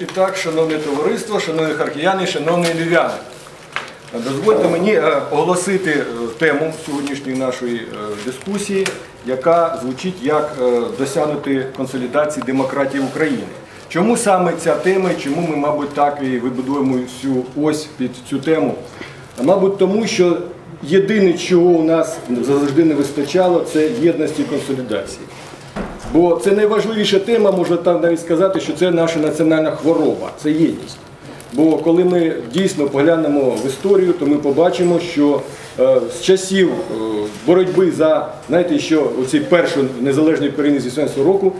І так, шановне товариство, шановні харків'яни, шановні львів'яни, дозвольте мені е, оголосити е, тему сьогоднішньої нашої е, дискусії, яка звучить як досягнути консолідації демократії України. Чому саме ця тема і чому ми, мабуть, так і вибудуємо всю ось під цю тему? Мабуть, тому що єдине, чого у нас завжди не вистачало, це єдності і консолідації. Бо це найважливіша тема, можна там навіть сказати, що це наша національна хвороба, це єдність. Бо коли ми дійсно поглянемо в історію, то ми побачимо, що е, з часів е, боротьби за, знаєте, що оцій першої незалежної країни з 18 року,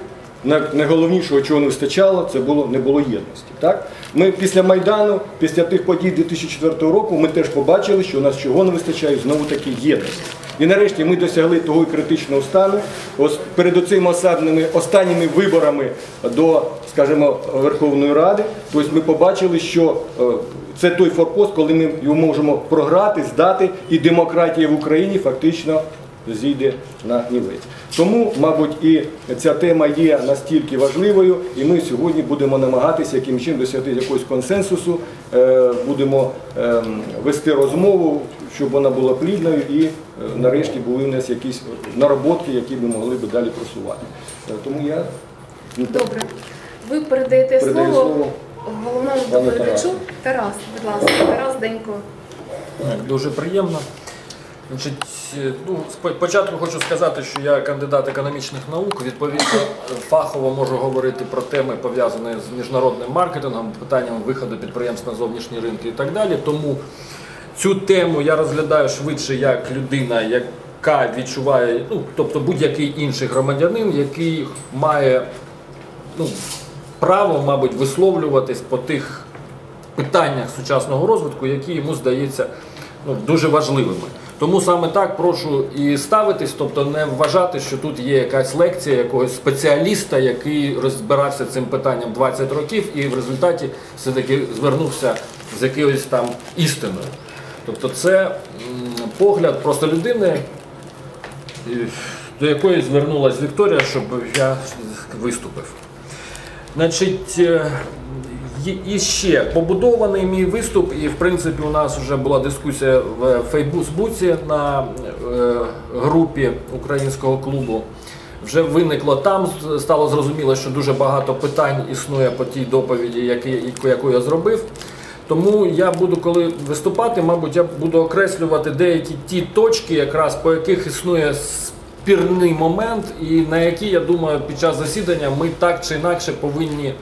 найголовнішого, чого не вистачало, це було не було єдності. Так? Ми після Майдану, після тих подій 2004 року, ми теж побачили, що у нас чого не вистачає знову таки єдності. І нарешті ми досягли того критичного стану. Перед оцими осадними останніми виборами до, скажімо, Верховної Ради. Тобто ми побачили, що е, це той форпост, коли ми його можемо програти, здати, і демократія в Україні фактично зійде на нівець. Тому, мабуть, і ця тема є настільки важливою, і ми сьогодні будемо намагатися яким чином досягти якогось консенсусу, е, будемо ем, вести розмову, щоб вона була плідною і е, нарешті були у нас якісь нароботки, які ми могли би далі просувати. Е, Тому я Добре. Ви передаєте Передаю слово, слово головному доповідачу. Тарас, будь ласка, Тарас Денько. Дуже приємно. Значить, е, ну, спочатку хочу сказати, що я кандидат економічних наук. Відповідно, фахово можу говорити про теми, пов'язані з міжнародним маркетингом, питанням виходу підприємств на зовнішні ринки і так далі. Тому цю тему я розглядаю швидше як людина, яка відчуває, ну тобто будь-який інший громадянин, який має ну, право, мабуть, висловлюватись по тих питаннях сучасного розвитку, які йому здається ну, дуже важливими. Тому саме так прошу і ставитись, тобто не вважати, що тут є якась лекція якогось спеціаліста, який розбирався цим питанням 20 років і в результаті все-таки звернувся з якоюсь там істиною. Тобто це погляд просто людини, до якої звернулася Вікторія, щоб я виступив. Значить, е, і ще побудований мій виступ, і в принципі у нас вже була дискусія в Фейсбуці на е, групі українського клубу. Вже виникло там, стало зрозуміло, що дуже багато питань існує по тій доповіді, яку я зробив. Тому я буду, коли виступати, мабуть, я буду окреслювати деякі ті точки, якраз по яких існує спірний момент, і на які, я думаю, під час засідання ми так чи інакше повинні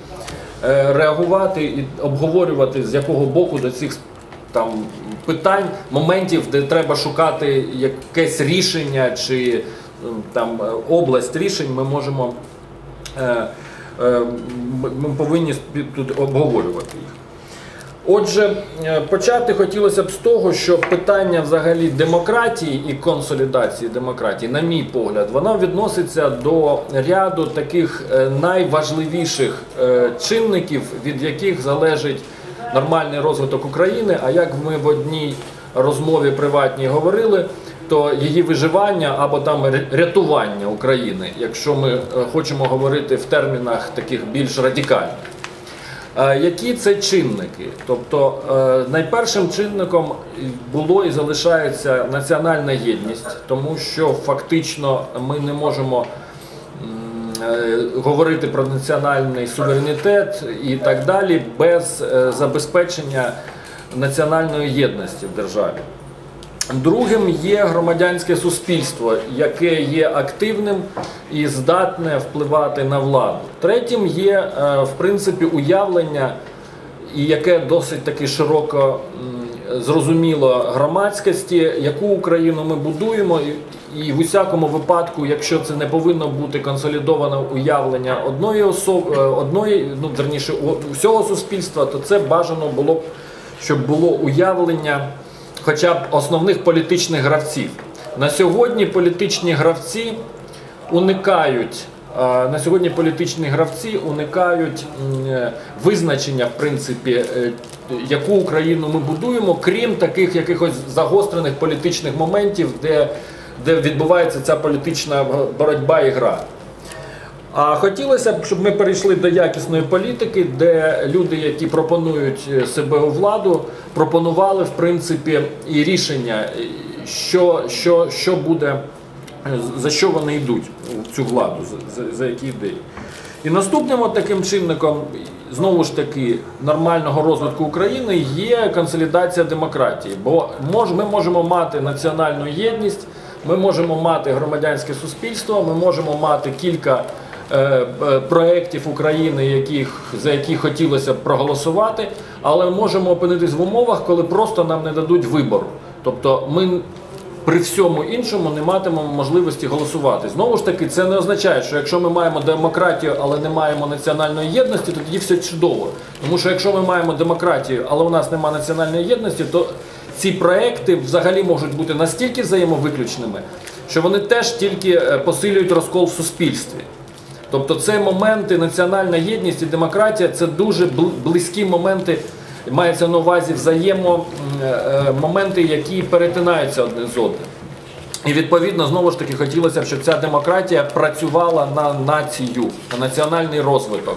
е, реагувати і обговорювати, з якого боку до цих там питань, моментів, де треба шукати якесь рішення чи ем, там е, область рішень, ми можемо е, е, ми повинні тут обговорювати їх. Отже, е, почати хотілося б з того, що питання взагалі демократії і консолідації демократії, на мій погляд, воно відноситься до ряду таких е, найважливіших е, чинників, від яких залежить нормальний розвиток України. А як ми в одній розмові приватній говорили, то її виживання або там рятування України, якщо ми хочемо говорити в термінах таких більш радикальних. Е, Які це чинники? Тобто е, найпершим чинником було і залишається національна єдність, тому що фактично ми не можемо е, говорити про національний суверенітет і так далі без забезпечення національної єдності в державі. Другим є громадянське суспільство, яке є активним і здатне впливати на владу. Третім є, е, в принципі, уявлення, яке досить таки широко зрозуміло громадськості, яку Україну ми будуємо, і- в усякому випадку, якщо це не повинно бути консолідоване уявлення одної особи, одної, ну верніше, всього суспільства, то це бажано було б, щоб було уявлення хоча б основних політичних гравців. На сьогодні політичні гравці уникають. е, На сьогодні політичні гравці уникають е, визначення, в принципі, е, яку Україну ми будуємо, крім таких якихось загострених політичних моментів, де, де відбувається ця політична боротьба і гра. А хотілося б, щоб ми перейшли до якісної політики, де люди, які пропонують е, себе у владу, пропонували в принципі і рішення, що, що, що буде, е, за що вони йдуть у цю владу, за, за, які ідеї. І наступним от таким чинником, знову ж таки, нормального розвитку України є консолідація демократії. Бо ми можемо мати національну єдність, ми можемо мати громадянське суспільство, ми можемо мати кілька проєктів України, яких, за які хотілося б проголосувати, але можемо опинитись в умовах, коли просто нам не дадуть вибору. Тобто ми при всьому іншому не матимемо можливості голосувати. Знову ж таки, це не означає, що якщо ми маємо демократію, але не маємо національної єдності, то тоді все чудово. Тому що якщо ми маємо демократію, але у нас немає національної єдності, то ці проекти взагалі можуть бути настільки взаємовиключними, що вони теж тільки е, посилюють розкол в суспільстві. Тобто це моменти національна єдність і демократія це дуже близькі моменти, мається на увазі взаємо е, моменти, які перетинаються одне з одним. І відповідно знову ж таки хотілося б, щоб ця демократія працювала на націю, на національний розвиток.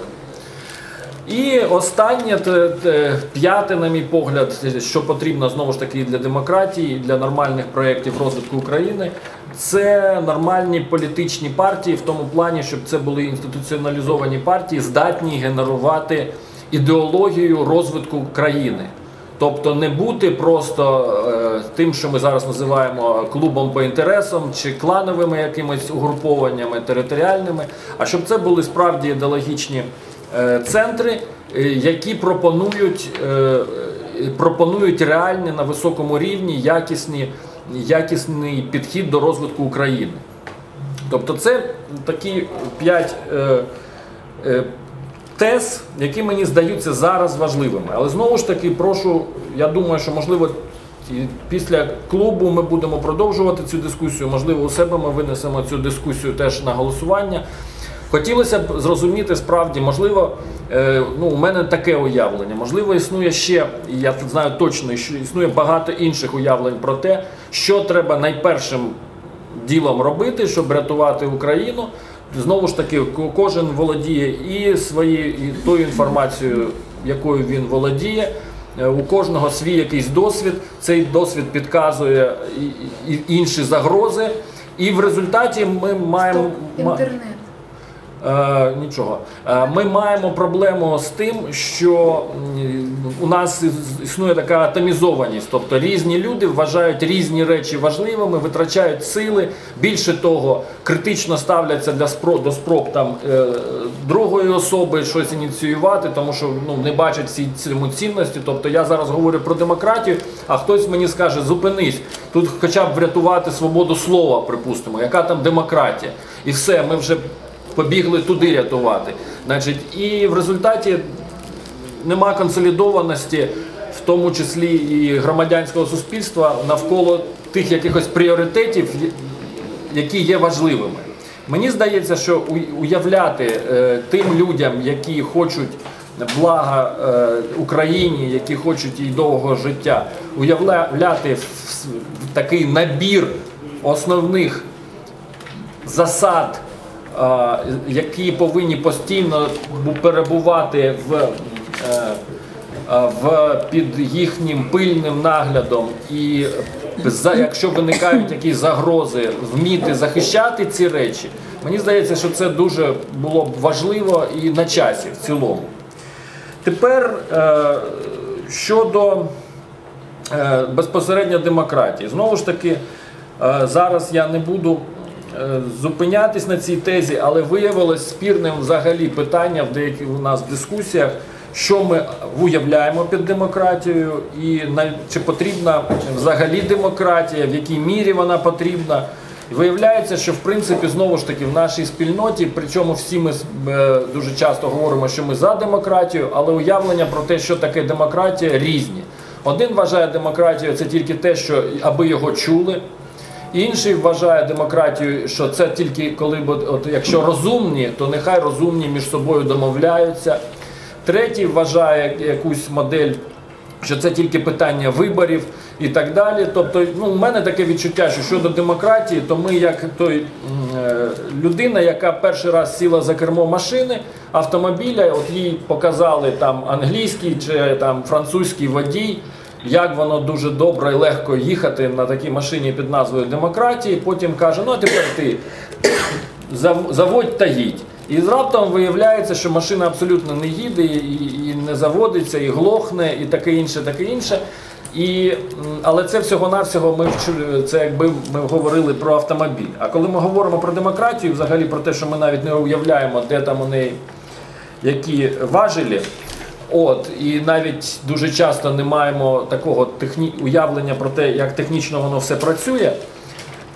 І останнє, те- те, п'яте, на мій погляд, що потрібно знову ж таки для демократії, для нормальних проєктів розвитку України, це нормальні політичні партії в тому плані, щоб це були інституціоналізовані партії, здатні генерувати ідеологію розвитку країни. Тобто не бути просто е, тим, що ми зараз називаємо клубом по інтересам чи клановими якимись угрупованнями територіальними, а щоб це були справді ідеологічні е, центри, е, які пропонують, е, пропонують реальні на високому рівні якісні, якісний підхід до розвитку України. Тобто це такі п'ять е, е, тез, які мені здаються зараз важливими. Але знову ж таки, прошу, я думаю, що можливо. і Після клубу ми будемо продовжувати цю дискусію. Можливо, у себе ми винесемо цю дискусію теж на голосування. Хотілося б зрозуміти справді, можливо, е, ну, у мене таке уявлення. Можливо, існує ще, і я знаю точно, що існує багато інших уявлень про те, що треба найпершим ділом робити, щоб рятувати Україну. Знову ж таки, кожен володіє і своєю і тою інформацією, якою він володіє. Е, У кожного свій якийсь досвід. Цей досвід підказує інші загрози. І в результаті ми маємо ма- Інтернет. Е, нічого. Е, ми маємо проблему з тим, що у нас існує така атомізованість, тобто різні люди вважають різні речі важливими, витрачають сили. Більше того, критично ставляться для спро, до спроб там е, другої особи щось ініціювати, тому що ну не бачать всі цьому цінності. Тобто я зараз говорю про демократію, а хтось мені скаже, зупинись, тут хоча б врятувати свободу слова, припустимо, яка там демократія, і все, ми вже побігли туди рятувати. Значить, і в результаті нема консолідованості, в тому числі і громадянського суспільства, навколо тих якихось пріоритетів, які є важливими. Мені здається, що уявляти е, тим людям, які хочуть блага е, Україні, які хочуть їй довгого життя, уявляти в, такий набір основних засад, які повинні постійно перебувати в, е, в під їхнім пильним наглядом, і за, якщо виникають якісь загрози, вміти захищати ці речі, мені здається, що це дуже було б важливо і на часі в цілому. Тепер е, щодо е, безпосередньо демократії. Знову ж таки, зараз я не буду зупинятись на цій тезі, але виявилось спірним взагалі питання в деяких у нас дискусіях, що ми уявляємо під демократією, і чи потрібна взагалі демократія, в якій мірі вона потрібна. Виявляється, що в принципі знову ж таки в нашій спільноті, причому всі ми е, дуже часто говоримо, що ми за демократію, але уявлення про те, що таке демократія, різні. Один вважає демократію це тільки те, що аби його чули. Інший вважає демократію, що це тільки коли от, якщо розумні, то нехай розумні між собою домовляються. Третій вважає якусь модель, що це тільки питання виборів, і так далі. Тобто, ну, у мене таке відчуття, що щодо демократії, то ми як той е, людина, яка перший раз сіла за кермо машини, автомобіля, от їй показали там англійський чи там французький водій. Як воно дуже добре і легко їхати на такій машині під назвою демократії, потім каже: ну а тепер ти заводь та їдь. І раптом виявляється, що машина абсолютно не їде, і, і не заводиться, і глохне, і таке інше, таке інше. І, але це всього-навсього ми вчу- це якби ми говорили про автомобіль. А коли ми говоримо про демократію, взагалі про те, що ми навіть не уявляємо, де там у неї які важелі. От, і навіть дуже часто не маємо такого техні... уявлення про те, як технічно воно все працює,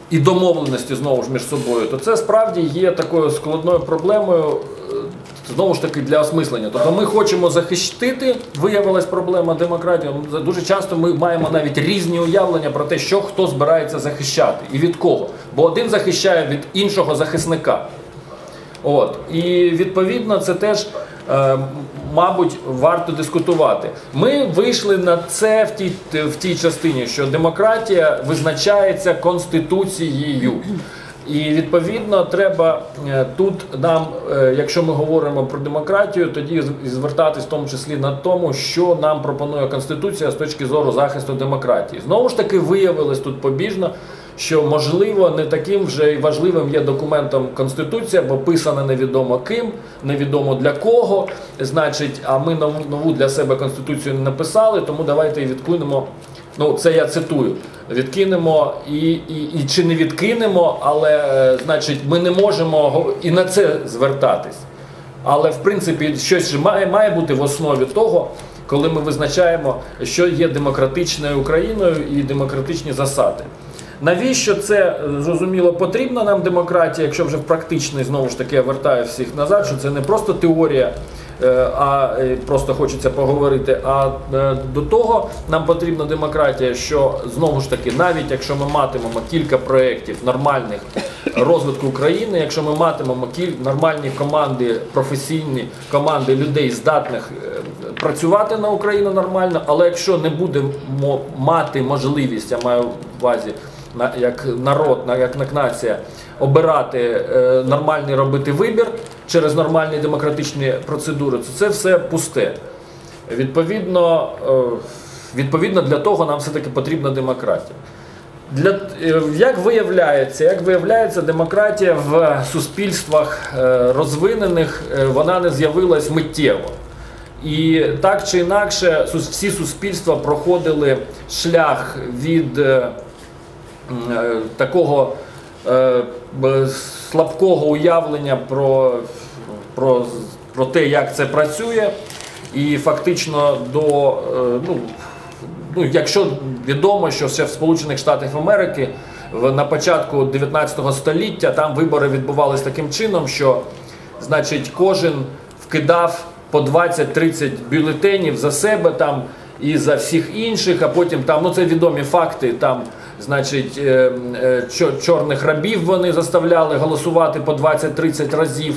і домовленості знову ж між собою, то це справді є такою складною проблемою, е, знову ж таки, для осмислення. Тобто ми хочемо захистити, виявилась проблема демократії. Дуже часто ми маємо навіть різні уявлення про те, що хто збирається захищати і від кого. Бо один захищає від іншого захисника. От і відповідно це теж, е, мабуть, варто дискутувати. Ми вийшли на це в тій, в тій частині, що демократія визначається конституцією. І відповідно треба е, тут нам, е, якщо ми говоримо про демократію, тоді звертатись в тому числі на тому, що нам пропонує конституція з точки зору захисту демократії. Знову ж таки, виявилось тут побіжно, що можливо не таким вже і важливим є документом Конституція, бо писана невідомо ким, невідомо для кого. Значить, а ми нову, нову для себе конституцію не написали, тому давайте відкинемо. Ну, це я цитую. Відкинемо і, і, і чи не відкинемо, але е, значить, ми не можемо і на це звертатись. Але в принципі щось же має, має бути в основі того, коли ми визначаємо, що є демократичною Україною і демократичні засади. Навіщо це е, зрозуміло потрібна нам демократія, якщо вже в практичний знову ж таки я вертаю всіх назад, що це не просто теорія, е, а е, просто хочеться поговорити. А до того нам потрібна демократія, що знову ж таки, навіть якщо ми матимемо кілька проєктів нормальних розвитку України, якщо ми матимемо кіль нормальні команди, професійні команди людей, здатних працювати на Україну нормально, але якщо не будемо мати можливість, я маю в увазі як народ, як нація, обирати е, нормальний робити вибір через нормальні демократичні процедури, то це все пусте. Відповідно, е, відповідно для того нам все-таки потрібна демократія. Для, е, як виявляється, як виявляється, демократія в суспільствах розвинених вона не з'явилась миттєво. І так чи інакше, всі суспільства проходили шлях від такого е, слабкого уявлення про, про, про те, як це працює, і фактично до е, ну, ну, якщо відомо, що ще в Сполучених Штатах Америки на початку 19 століття там вибори відбувалися таким чином, що значить кожен вкидав по 20-30 бюлетенів за себе там і за всіх інших, а потім там, ну це відомі факти, там, значить, е, е, чор- чорних рабів вони заставляли голосувати по 20-30 разів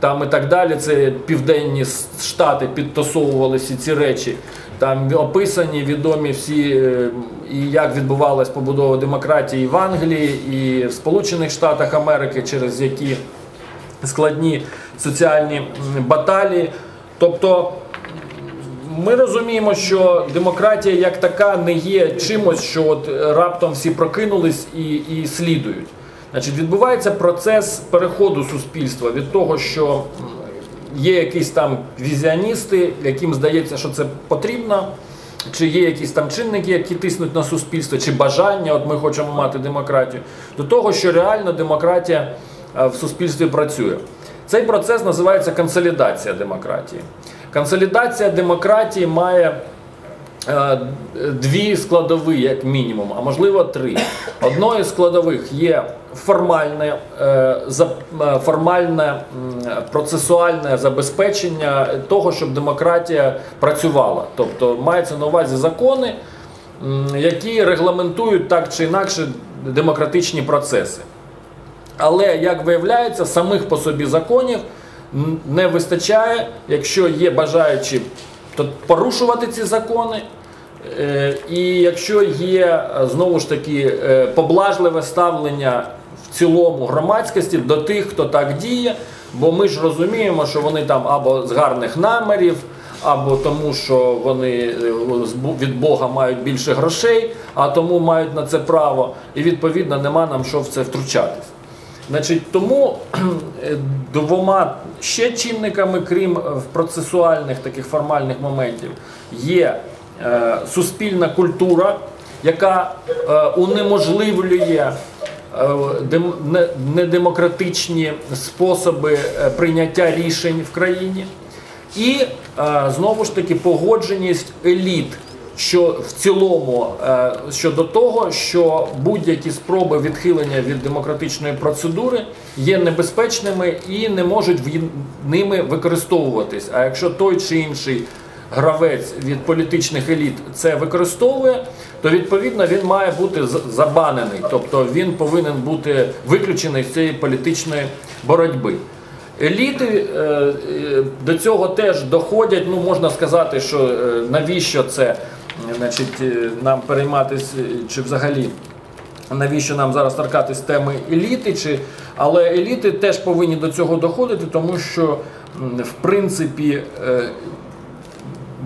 там і так далі. Це південні штати підтасовували ці речі. Там описані відомі всі, е, і як відбувалась побудова демократії в Англії і в Сполучених Штатах Америки, через які складні соціальні баталії. Тобто ми розуміємо, що демократія як така не є чимось, що от е, раптом всі прокинулись і, і слідують. Значить, відбувається процес переходу суспільства від того, що є якісь там візіоністи, яким здається, що це потрібно, чи є якісь там чинники, які тиснуть на суспільство, чи бажання, от ми хочемо мати демократію, до того, що реально демократія е, в суспільстві працює. Цей процес називається консолідація демократії. Консолідація демократії має е, дві складові, як мінімум, а можливо три. Одною з складових є формальне, е, е, формальне процесуальне забезпечення того, щоб демократія працювала. Тобто мається на увазі закони, які регламентують так чи інакше демократичні процеси. Але як виявляється, самих по собі законів не вистачає, якщо є бажаючі то порушувати ці закони, Е, І якщо є е, знову ж таки е, поблажливе ставлення в цілому громадськості до тих, хто так діє, бо ми ж розуміємо, що вони там або з гарних намірів, або тому, що вони від Бога мають більше грошей, а тому мають на це право, і відповідно нема нам що в це втручатись. Значить, тому е, двома ще чинниками, крім е, процесуальних таких формальних моментів, є е, суспільна культура, яка е, унеможливлює е, недемократичні способи е, прийняття рішень в країні, і знову ж таки погодженість еліт. Що в цілому е, щодо того, що будь-які спроби відхилення від демократичної процедури є небезпечними і не можуть ними використовуватись. А якщо той чи інший гравець від політичних еліт це використовує, то відповідно він має бути забанений, тобто він повинен бути виключений з цієї політичної боротьби. Еліти е, е, до цього теж доходять. Ну можна сказати, що навіщо це значить, е, нам перейматися, е, чи взагалі навіщо нам зараз торкатись теми еліти, чи але еліти теж повинні до цього доходити, тому що в принципі. е,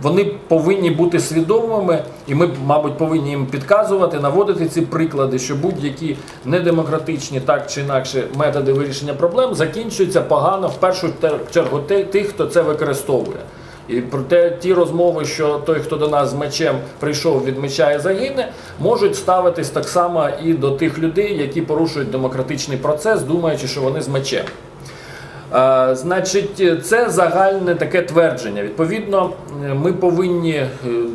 вони повинні бути свідомими, і ми, мабуть, повинні їм підказувати, наводити ці приклади, що будь-які недемократичні так чи інакше методи вирішення проблем закінчуються погано в першу чергу тих, хто це використовує. І проте ті розмови, що той, хто до нас з мечем прийшов від меча загине, можуть ставитись так само і до тих людей, які порушують демократичний процес, думаючи, що вони з мечем. Е, Значить, це загальне таке твердження. Відповідно, ми повинні, е,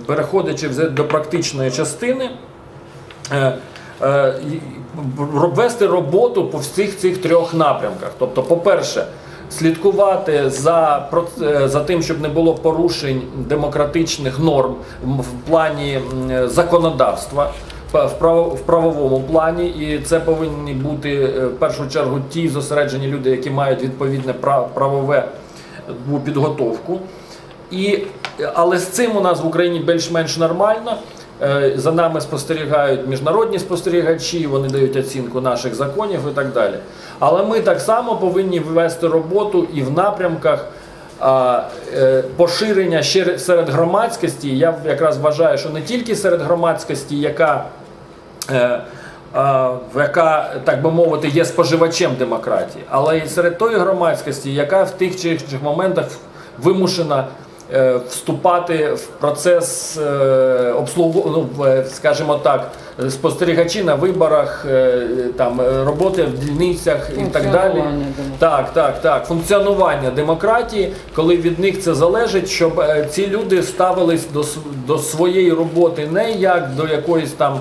переходячи до практичної частини, е, е, вести роботу по всіх цих трьох напрямках. Тобто, по-перше, слідкувати за, е, за тим, щоб не було порушень демократичних норм в плані законодавства. В, правовому плані, і це повинні бути е, в першу чергу ті зосереджені люди, які мають відповідне пра- правове підготовку. І, але з цим у нас в Україні більш-менш нормально. Е, За нами спостерігають міжнародні спостерігачі, вони дають оцінку наших законів і так далі. Але ми так само повинні ввести роботу і в напрямках е, поширення серед громадськості. Я якраз вважаю, що не тільки серед громадськості, яка е, яка, так би мовити, є споживачем демократії, але і серед тої громадськості, яка в тих чи інших моментах вимушена вступати в процес е, обслугу, ну, е, скажімо так, спостерігачі на виборах, е, там е, роботи в дільницях і так далі. Так, так, так. Функціонування демократії, коли від них це залежить, щоб е, ці люди ставились до, до своєї роботи не як до якоїсь там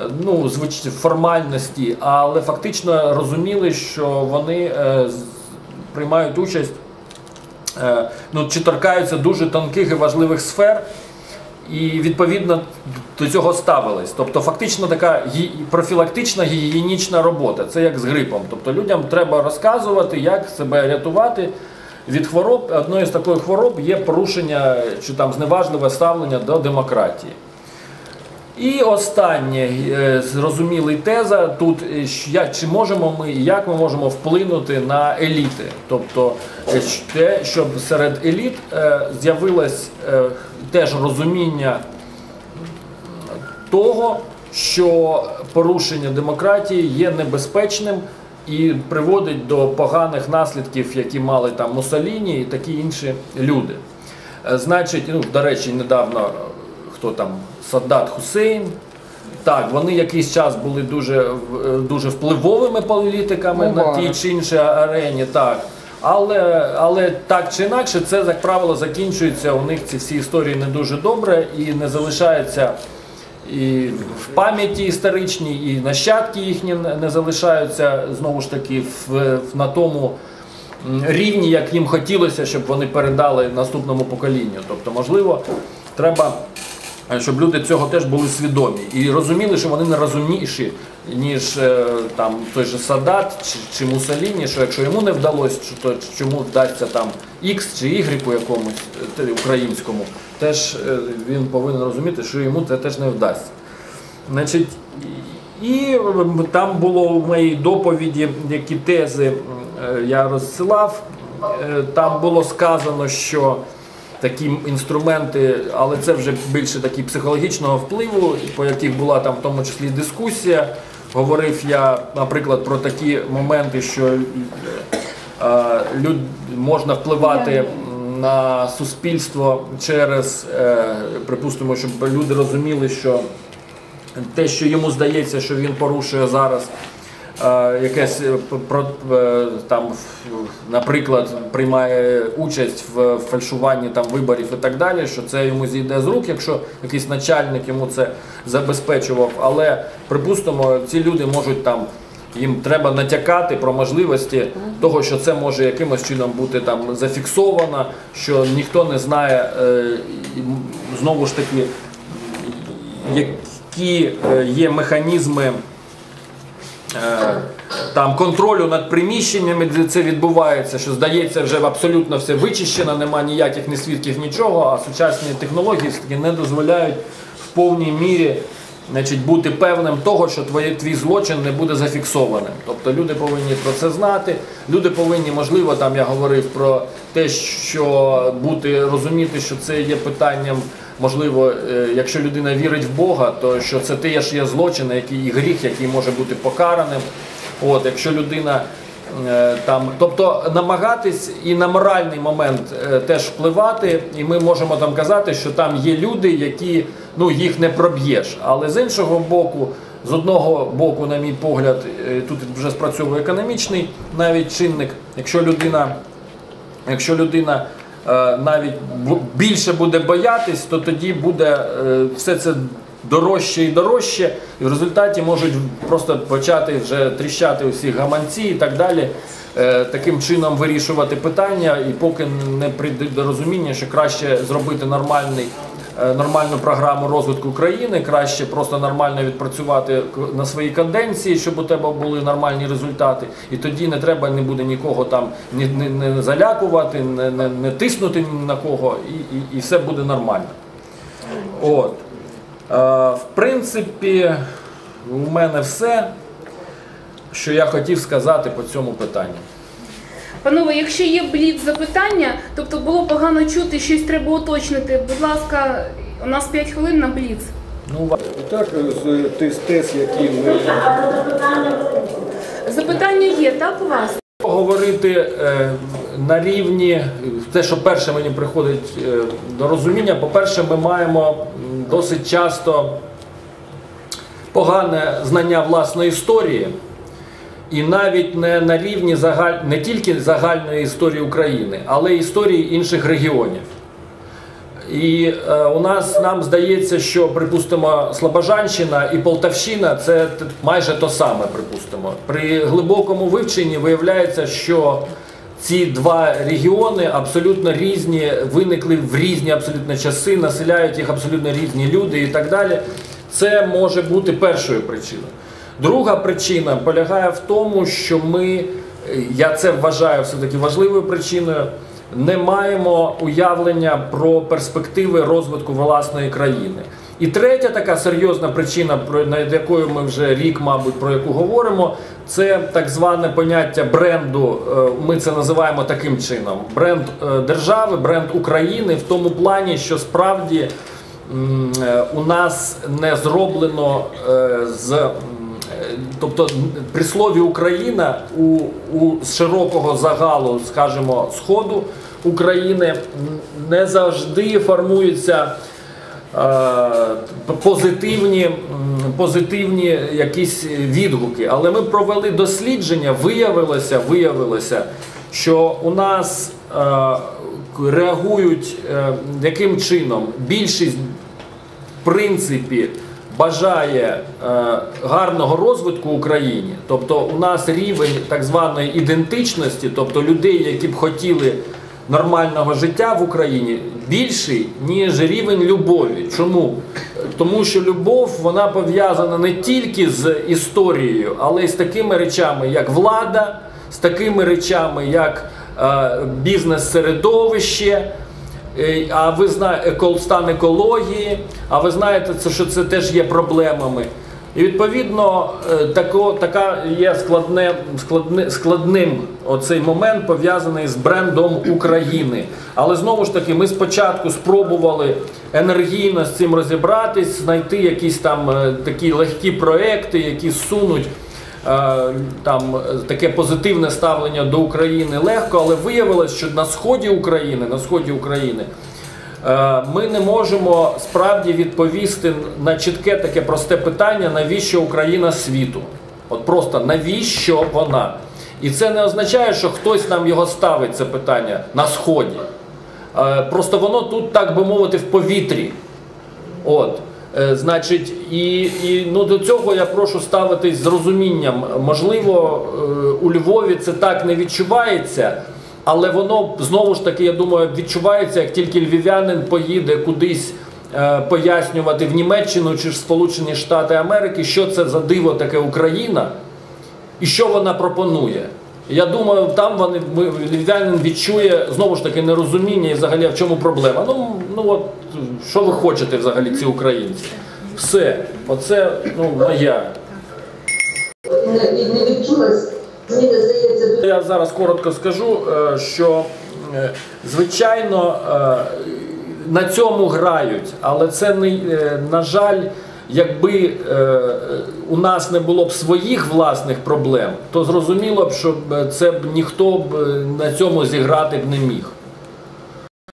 е, ну, звич... формальності, але фактично розуміли, що вони е, приймають участь, е, ну, чи торкаються дуже тонких і важливих сфер. І відповідно до цього ставились. Тобто, фактично така профілактична гігієнічна робота. Це як з грипом. Тобто людям треба розказувати, як себе рятувати від хвороб. Одною з таких хвороб є порушення чи там зневажливе ставлення до демократії. І останнє е, зрозумілий теза тут, е, чи можемо ми і як ми можемо вплинути на еліти. Тобто е, те, щоб серед еліт з'явилось теж розуміння того, що порушення демократії є небезпечним і приводить до поганих наслідків, які мали там Муссоліні і такі інші люди. Значить, ну, до речі, недавно хто там Саддат Хусейн. Так, вони якийсь час були дуже, е, дуже впливовими політиками на тій чи іншій арені. Так. Але, але так чи інакше, це, як правило, закінчується у них ці всі історії не дуже добре і не залишається і в пам'яті історичній, і нащадки їхні не залишаються знову ж таки в, на тому рівні, як їм хотілося, щоб вони передали наступному поколінню. Тобто, можливо, треба щоб люди цього теж були свідомі і розуміли, що вони не розумніші, ніж е, там той же Садат чи, чи Мусоліні, що якщо йому не вдалося, то чому вдасться там X чи Y якомусь е, українському, теж е, він повинен розуміти, що йому це теж не вдасться. Значить, і там було в моїй доповіді, які тези е, я розсилав. Е, Там було сказано, що такі інструменти, але це вже більше такі психологічного впливу, по яких була там в тому числі дискусія. Говорив я, наприклад, про такі моменти, що е, люд, можна впливати на суспільство через, е, припустимо, щоб люди розуміли, що те, що йому здається, що він порушує зараз. Якесь е, е, там, наприклад, приймає участь в фальшуванні там виборів і так далі, що це йому зійде з рук, якщо якийсь начальник йому це забезпечував. Але припустимо, ці люди можуть там. Їм треба натякати про можливості того, що це може якимось чином бути там зафіксовано, що ніхто не знає е, знову ж таки, які є механізми там контролю над приміщеннями, де це відбувається, що здається, вже абсолютно все вичищено, нема ніяких ні свідків, нічого, а сучасні технології не дозволяють в повній мірі значить, бути певним того, що твоє, твій злочин не буде зафіксованим. Тобто люди повинні про це знати. Люди повинні, можливо, там я говорив про те, що бути розуміти, що це є питанням. Можливо, е, якщо людина вірить в Бога, то що це теж є злочин, який і гріх, який може бути покараним. От, якщо людина е, там, тобто намагатись і на моральний момент е, теж впливати, і ми можемо там казати, що там є люди, які ну їх не проб'єш. Але з іншого боку, з одного боку, на мій погляд, тут вже спрацьовує економічний навіть чинник. Якщо людина Якщо людина навіть більше буде боятись, то тоді буде е, все це дорожче і дорожче, і в результаті можуть просто почати вже тріщати усі гаманці і так далі. е, Таким чином вирішувати питання, і поки не прийде до розуміння, що краще зробити нормальний е, нормальну програму розвитку країни, краще просто нормально відпрацювати на своїй каденції, щоб у тебе були нормальні результати. І тоді не треба не буде нікого там не, не, не залякувати, не, не, не тиснути на кого, і, і, і все буде нормально. От. Е, в принципі, у мене все, що я хотів сказати по цьому питанню. Панове, якщо є бліц запитання, тобто було погано чути, щось треба уточнити. Будь ласка, у нас 5 хвилин на бліц. Ну, Так, з тез, тез, які ми Запитання є, так у вас? Говорити е, на рівні, те, що перше мені приходить е, до розуміння, по-перше, ми маємо досить часто погане знання власної історії, і навіть не на рівні загаль... не тільки загальної історії України, але й історії інших регіонів. І е, у нас нам здається, що припустимо Слобожанщина і Полтавщина це майже то саме, припустимо. При глибокому вивченні виявляється, що ці два регіони абсолютно різні, виникли в різні абсолютно часи, населяють їх абсолютно різні люди і так далі. Це може бути першою причиною. Друга причина полягає в тому, що ми, е, я це вважаю все-таки важливою причиною, не маємо уявлення про перспективи розвитку власної країни. І третя така серйозна причина, над якою ми вже рік, мабуть, про яку говоримо, це так зване поняття бренду. е, Ми це називаємо таким чином: бренд е, держави, бренд України в тому плані, що справді у нас не зроблено з. Тобто при слові Україна у, у широкого загалу, скажімо, сходу України не завжди формуються е, позитивні, позитивні якісь відгуки. Але ми провели дослідження, виявилося, виявилося, що у нас е, реагують е, яким чином більшість в принципі бажає е, гарного розвитку Україні, тобто у нас рівень так званої ідентичності, тобто людей, які б хотіли нормального життя в Україні більший, ніж рівень любові. Чому? Тому що любов вона пов'язана не тільки з історією, але й з такими речами, як влада, з такими речами, як е, бізнес-середовище. Е, А ви знаєте стан екології, а ви знаєте, що це теж є проблемами. І відповідно е, тако, така є складне, складне, складним оцей момент пов'язаний з брендом України. Але знову ж таки, ми спочатку спробували енергійно з цим розібратись, знайти якісь там е, такі легкі проекти, які сунуть там е, таке позитивне ставлення до України легко, але виявилось, що на сході України, на сході України е, ми не можемо справді відповісти на чітке таке просте питання, навіщо Україна світу. От просто навіщо вона? І це не означає, що хтось нам його ставить, це питання на сході. Е, Просто воно тут, так би мовити, в повітрі. От. Е, значить, і, і ну, до цього я прошу ставитись з розумінням. Можливо, е, у Львові це так не відчувається, але воно знову ж таки, я думаю, відчувається, як тільки львів'янин поїде кудись е, пояснювати в Німеччину чи ж Сполучені Штати Америки, що це за диво таке Україна і що вона пропонує. Я думаю, там вони львів'янин відчує знову ж таки нерозуміння і взагалі в чому проблема. Ну, ну от що ви хочете взагалі, ці українці? Все, оце ну моя. Я зараз коротко скажу, е, що е, звичайно е, на цьому грають, але це не на жаль. Якби у нас не було б своїх власних проблем, то зрозуміло б, що це б ніхто б на цьому зіграти б не міг.